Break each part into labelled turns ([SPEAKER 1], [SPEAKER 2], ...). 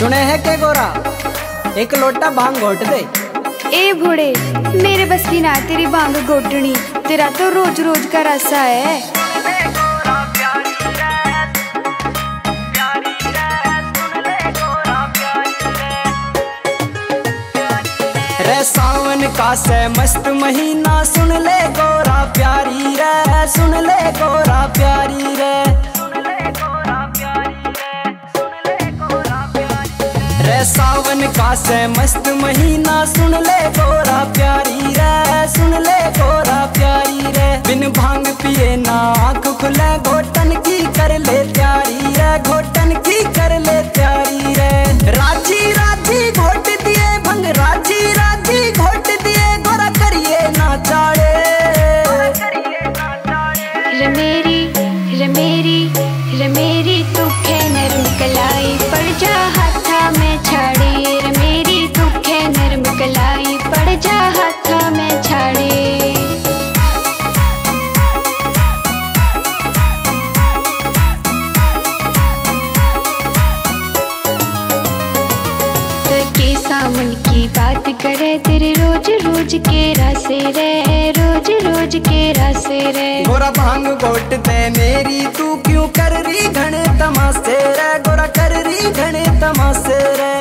[SPEAKER 1] सुने है के गोरा? एक लोटा भाँग घोट दे।
[SPEAKER 2] ए बूढ़े मेरे बस की ना तेरी भाँग घोटनी तेरा तो रोज रोज का रसा है।
[SPEAKER 1] रे सावन का से मस्त महीना सुन ले। रे सावन का से मस्त महीना सुन ले गोरा प्यारी रे सुन ले गोरा प्यारी रे बिन भाँग पिए ना
[SPEAKER 2] सावन की बात करे, तेरे रोज रोज के रासे रे, रोज रोज के रासे रे।
[SPEAKER 1] गोरा भाँग घोट दे मेरी, तू क्यों कर रही घने तमाशे रे? गोरा कर रही घने तमाशे रे।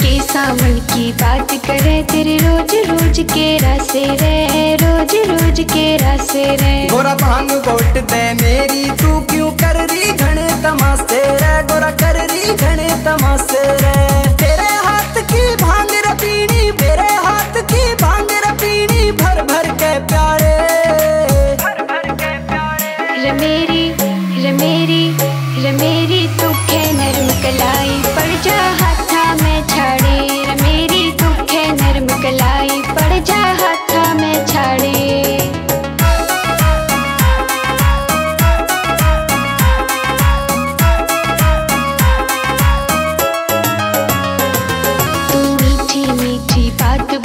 [SPEAKER 2] के सावन की बात करे, तेरे रोज रोज के रासे रे रोज रोज के रासे रे
[SPEAKER 1] गोरा भाँग घोट दे मेरी तू क्यों कर रही घने तमाशे रे गोरा कर रही घने तमाशे रे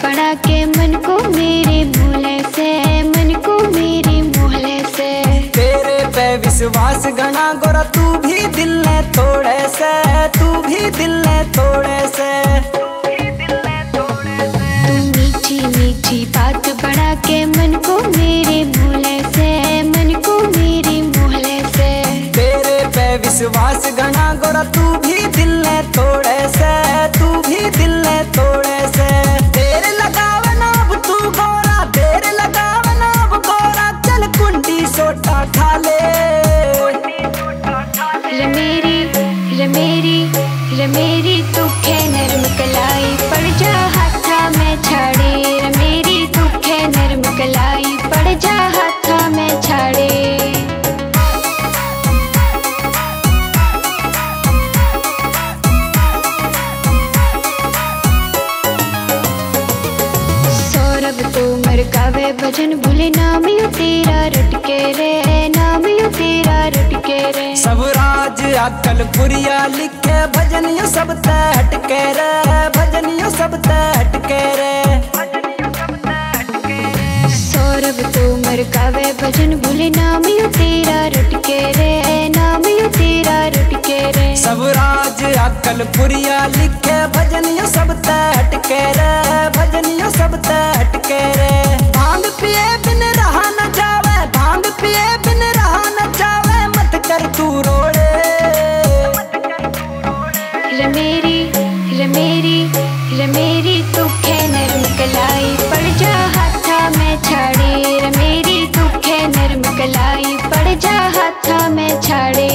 [SPEAKER 2] बढ़ा के मन को मेरे भूले से मन को मेरे मोहले से।
[SPEAKER 1] तेरे पे विश्वास गणा गोरा तू भी दिल ने तोड़े से तू भी दिल ने तोड़े से। तू
[SPEAKER 2] मीठी मीठी बात बढ़ा के मन को मेरे मोहले से मन को मेरे मोहले से।
[SPEAKER 1] तेरे पे विश्वास गणा गोरा तू भी
[SPEAKER 2] गावे भजन भूले नाम यू तेरा रटके रे नाम यू तेरा रटके रे। सब
[SPEAKER 1] राज अकल पुरिया लिखे भजनियो सब ते हटके रे भजनियो सब ते हटके रे।
[SPEAKER 2] सौरभ तो मर गावे भजन भूले नाम यू तेरा रटके रे नाम यू तेरा रटके रे।
[SPEAKER 1] सब अक्कलपुरिया लिखे, भजनियो सब हटके रे, भजनियो सब हटके रे। भाँग पिए बिन रहा न जावे, भाँग पिए बिन रहा न जावे, मत कर तू रोड़े।
[SPEAKER 2] रे मेरी रे मेरी रे मेरी तू खे नरम कलाई पड़ जा हाथा मैं छाड़े। रे मेरी तू खे नरम कलाई पड़ जा हाथा मैं छाड़े।